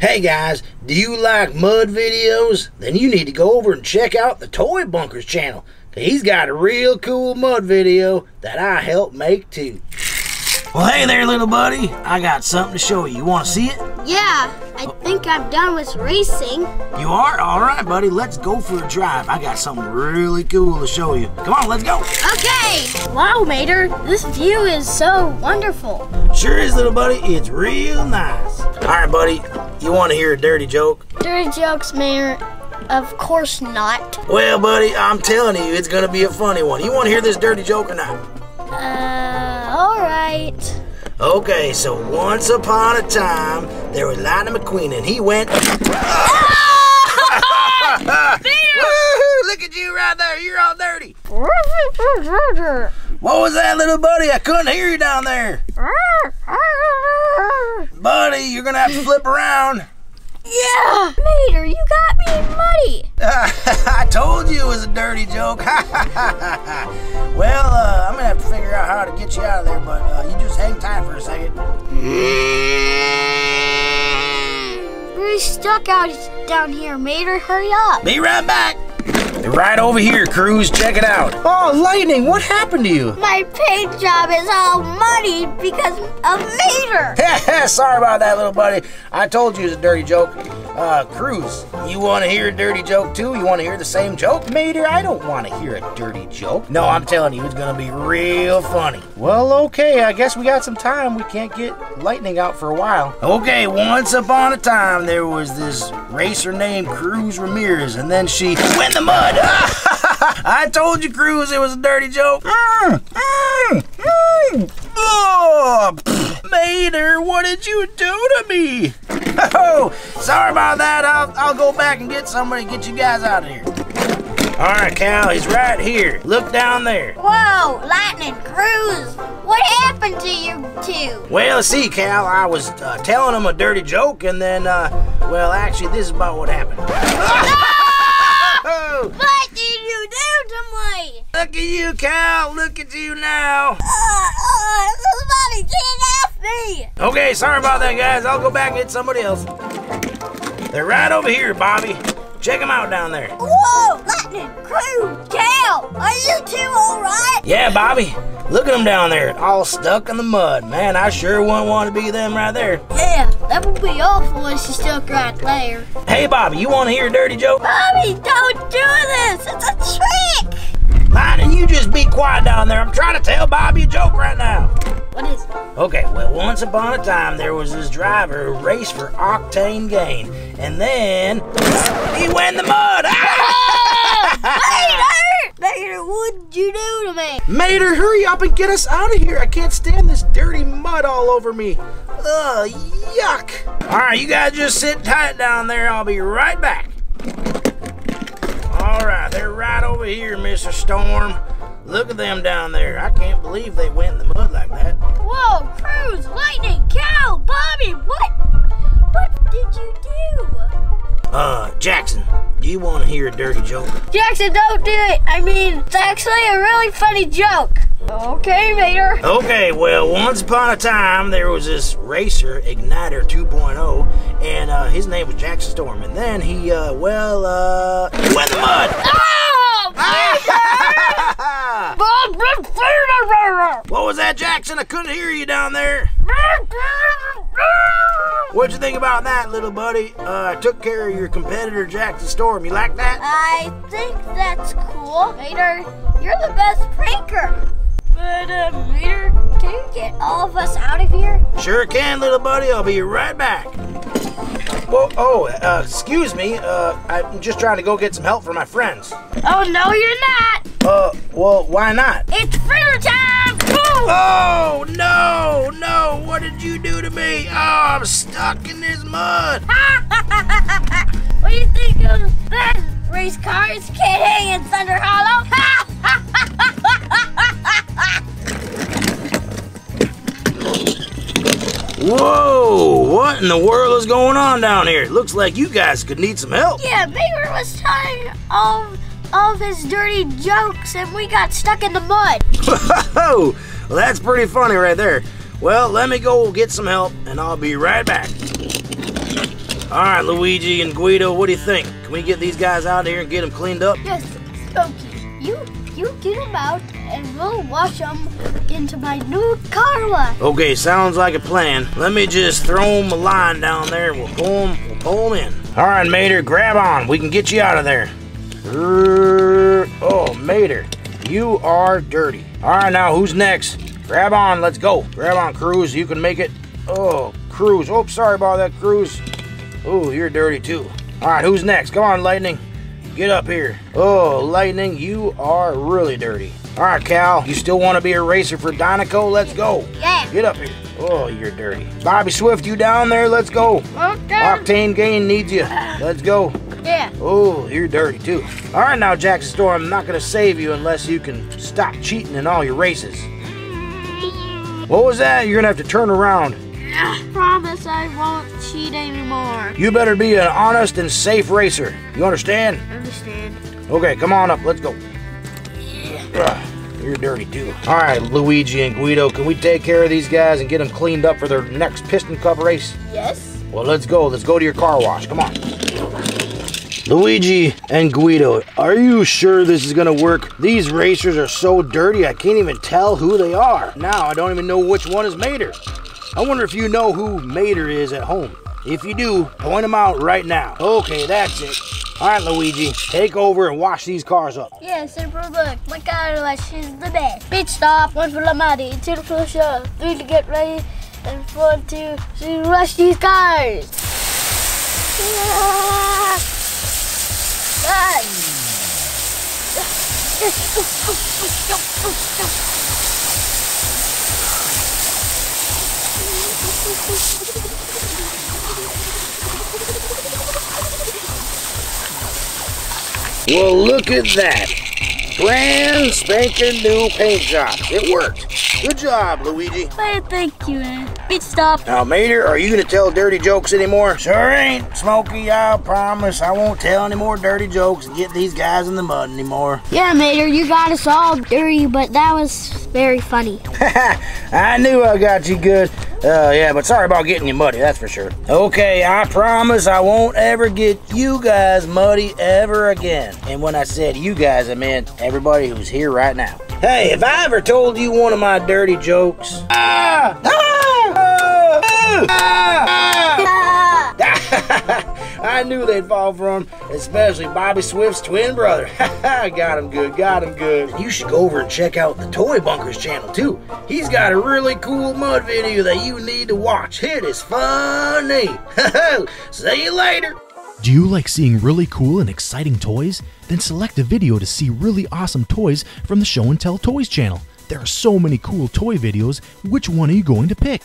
Hey guys, do you like mud videos? Then you need to go over and check out the Toy Bunkers channel. He's got a real cool mud video that I helped make too. Well, hey there, little buddy. I got something to show you. You want to see it? Yeah, I think I'm done with racing. You are? All right, buddy. Let's go for a drive. I got something really cool to show you. Come on, let's go. Okay. Wow, Mater, this view is so wonderful. Sure is, little buddy. It's real nice. All right, buddy. You want to hear a dirty joke? Dirty jokes, Mater. Of course not. Well, buddy, I'm telling you, it's going to be a funny one. You want to hear this dirty joke or not? Uh, alright. Okay, so once upon a time, there was Lightning McQueen, and he went. Woohoo! Look at you right there. You're all dirty. What was that, little buddy? I couldn't hear you down there. Buddy, you're going to have to flip around. Yeah! Mater, you got me muddy. I told you it was a dirty joke. well, uh, I'm going to have to figure out how to get you out of there, but uh, you just hang tight for a second. We're stuck out down here, Mater. Hurry up. Be right back. Right over here, Cruz. Check it out. Oh, Lightning, what happened to you? My paint job is all muddy because of Mater. Sorry about that, little buddy. I told you it was a dirty joke. Uh, Cruz, you want to hear a dirty joke too? You want to hear the same joke? Mater, I don't want to hear a dirty joke. No, I'm telling you, it's going to be real funny. Well, okay, I guess we got some time. We can't get Lightning out for a while. Okay, once upon a time, there was this racer named Cruz Ramirez, and then she went in the mud. I told you, Cruz, it was a dirty joke. Mm, mm, mm. Oh, pfft, Mater, what did you do to me? Oh, sorry about that. I'll, I'll go back and get somebody and get you guys out of here. All right, Cal, he's right here. Look down there. Whoa, Lightning Cruz. What happened to you two? Well, see, Cal, I was uh, telling him a dirty joke, and then, uh, well, actually, this is about what happened. Oh, What did you do to me? Look at you, Cal. Look at you now. Uh, uh, somebody get off me. Okay, sorry about that, guys. I'll go back and get somebody else. They're right over here, Bobby. Check them out down there. Whoa, Lightning Cruz, Cal, are you two all right? Yeah, Bobby. Look at them down there, all stuck in the mud. Man, I sure wouldn't want to be them right there. Yeah, that would be awful if she's stuck right there. Hey, Bobby, you want to hear a dirty joke? Bobby, don't do this. It's a trick. Lightning, you just be quiet down there. I'm trying to tell Bobby a joke right now. What is it? Okay, well, once upon a time, there was this driver who raced for octane gain. And then he went in the mud. Mater! Mater, what'd you do to me? Mater, hurry up and get us out of here. I can't stand this dirty mud all over me. Ugh, yuck. All right, you guys just sit tight down there. I'll be right back. Right, they're right over here, Mr. Storm. Look at them down there. I can't believe they went in the mud like that. Whoa, Cruz, Lightning, Cal, Bobby, what? What did you do? Uh, Jackson, you want to hear a dirty joke? Jackson, don't do it. I mean, it's actually a really funny joke. Okay, Mater. Okay, well, once upon a time, there was this racer, Igniter 2.0, and uh, his name was Jackson Storm. And then he, uh, well, uh, he went the mud. Oh, what was that, Jackson? I couldn't hear you down there. What'd you think about that, little buddy? Uh, I took care of your competitor, Jack the Storm. You like that? I think that's cool. Mater, you're the best pranker. But, uh, Mater, can you get all of us out of here? Sure can, little buddy. I'll be right back. Whoa, oh, uh, excuse me. Uh, I'm just trying to go get some help for my friends. Oh, no, you're not. Uh, well, why not? It's fritter time. Boom. Oh, no, no. What did you do to me? Oh, I'm stuck in this mud. what do you think of? Race cars can't hang in Thunder Hollow. Whoa, what in the world is going on down here? Looks like you guys could need some help. yeah, Mater was telling all, all of his dirty jokes and we got stuck in the mud. well, that's pretty funny right there. Well, let me go get some help and I'll be right back. All right, Luigi and Guido, what do you think? Can we get these guys out here and get them cleaned up? Yes, Smokey. You you get them out and we'll wash them into my new car wash. Okay, sounds like a plan. Let me just throw them a line down there. We'll pull them. We'll pull them in. All right, Mater, grab on. We can get you out of there. Oh, Mater, you are dirty. All right, now who's next? Grab on. Let's go. Grab on, Cruz. You can make it. Oh, Cruz. Oh, sorry about that, Cruz. Oh, you're dirty too. All right, who's next? Come on, Lightning. Get up here. Oh, Lightning, you are really dirty. All right, Cal, you still want to be a racer for Dinoco? Let's go. Yeah. Get up here. Oh, you're dirty. Bobby Swift, you down there? Let's go. Okay. Octane Gain needs you. Let's go. Yeah. Oh, you're dirty too. All right, now, Jackson Storm, I'm not going to save you unless you can stop cheating in all your races. What was that? You're going to have to turn around. I promise I won't cheat anymore. You better be an honest and safe racer. You understand? Understand? Okay, come on up. Let's go. Ugh, you're dirty too. All right, Luigi and Guido, can we take care of these guys and get them cleaned up for their next Piston Cup race? Yes. Well, let's go. Let's go to your car wash. Come on. Luigi and Guido, are you sure this is gonna work? These racers are so dirty, I can't even tell who they are. Now, I don't even know which one is Mater. I wonder if you know who Mater is at home. If you do, point them out right now. Okay, that's it. All right, Luigi, take over and wash these cars up. Yes, Super Look, my car wash is the best. Pit stop, one for money, two the show, three to get ready, and four to, to rush these cars. Well, look at that. Brand spanking new paint job. It worked. Good job, Luigi. Why, thank you, man. Pit stop. Now, Mater, are you going to tell dirty jokes anymore? Sure ain't, Smokey. I promise I won't tell any more dirty jokes and get these guys in the mud anymore. Yeah, Mater, you got us all dirty, but that was very funny. I knew I got you good. Uh, yeah, but sorry about getting you muddy, that's for sure. Okay, I promise I won't ever get you guys muddy ever again. And when I said you guys, I meant everybody who's here right now. Hey, if I ever told you one of my dirty jokes. Ah! Ah! Ah! I knew they'd fall for him, especially Bobby Swift's twin brother. got him good, got him good. You should go over and check out the Toy Bunkers channel too. He's got a really cool mud video that you need to watch. It is funny. See you later. Do you like seeing really cool and exciting toys? Then select a video to see really awesome toys from the Show and Tell Toys channel. There are so many cool toy videos, which one are you going to pick?